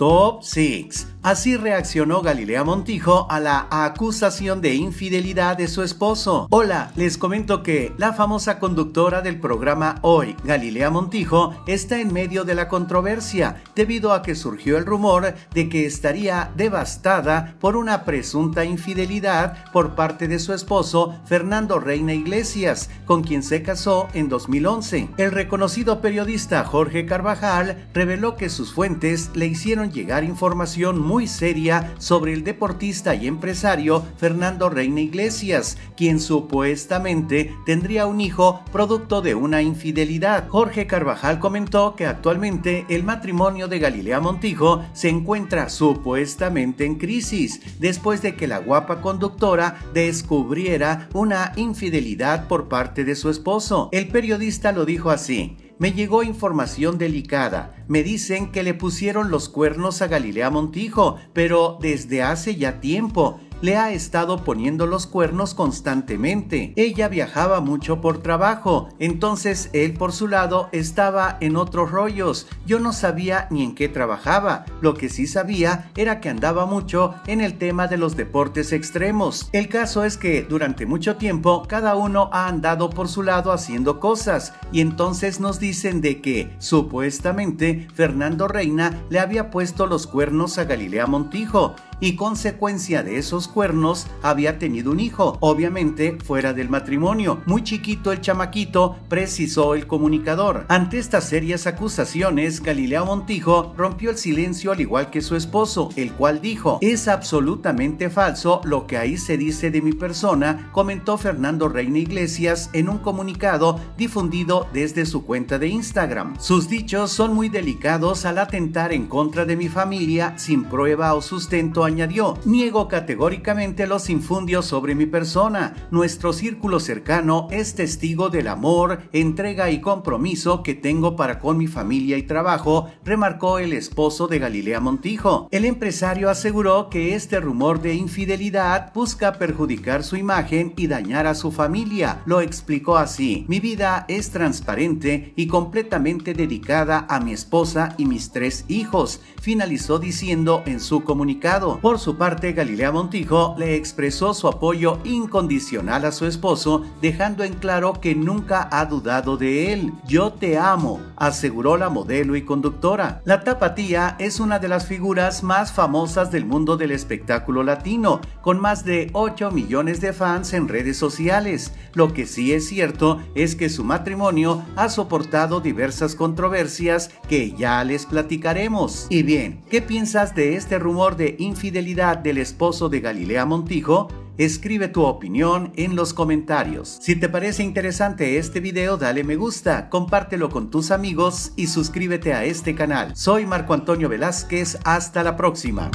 Top 6. Así reaccionó Galilea Montijo a la acusación de infidelidad de su esposo. Hola, les comento que la famosa conductora del programa Hoy, Galilea Montijo, está en medio de la controversia debido a que surgió el rumor de que estaría devastada por una presunta infidelidad por parte de su esposo Fernando Reina Iglesias, con quien se casó en 2011. El reconocido periodista Jorge Carvajal reveló que sus fuentes le hicieron llegar información muy seria sobre el deportista y empresario Fernando Reina Iglesias, quien supuestamente tendría un hijo producto de una infidelidad. Jorge Carvajal comentó que actualmente el matrimonio de Galilea Montijo se encuentra supuestamente en crisis después de que la guapa conductora descubriera una infidelidad por parte de su esposo. El periodista lo dijo así me llegó información delicada. Me dicen que le pusieron los cuernos a Galilea Montijo, pero desde hace ya tiempo le ha estado poniendo los cuernos constantemente. Ella viajaba mucho por trabajo, entonces él por su lado estaba en otros rollos. Yo no sabía ni en qué trabajaba. Lo que sí sabía era que andaba mucho en el tema de los deportes extremos. El caso es que durante mucho tiempo cada uno ha andado por su lado haciendo cosas y entonces nos dicen de que supuestamente Fernando Reina le había puesto los cuernos a Galilea Montijo y consecuencia de esos cuernos había tenido un hijo, obviamente fuera del matrimonio. Muy chiquito el chamaquito, precisó el comunicador. Ante estas serias acusaciones, Galilea Montijo rompió el silencio al igual que su esposo, el cual dijo, es absolutamente falso lo que ahí se dice de mi persona, comentó Fernando Reina Iglesias en un comunicado difundido desde su cuenta de Instagram. Sus dichos son muy delicados al atentar en contra de mi familia sin prueba o sustento añadió, niego categóricamente los infundios sobre mi persona. Nuestro círculo cercano es testigo del amor, entrega y compromiso que tengo para con mi familia y trabajo, remarcó el esposo de Galilea Montijo. El empresario aseguró que este rumor de infidelidad busca perjudicar su imagen y dañar a su familia. Lo explicó así, mi vida es transparente y completamente dedicada a mi esposa y mis tres hijos, finalizó diciendo en su comunicado. Por su parte, Galilea Montijo le expresó su apoyo incondicional a su esposo, dejando en claro que nunca ha dudado de él. Yo te amo, aseguró la modelo y conductora. La tapatía es una de las figuras más famosas del mundo del espectáculo latino, con más de 8 millones de fans en redes sociales. Lo que sí es cierto es que su matrimonio ha soportado diversas controversias que ya les platicaremos. Y bien, ¿qué piensas de este rumor de infidelidad fidelidad del esposo de Galilea Montijo? Escribe tu opinión en los comentarios. Si te parece interesante este video, dale me gusta, compártelo con tus amigos y suscríbete a este canal. Soy Marco Antonio Velázquez, hasta la próxima.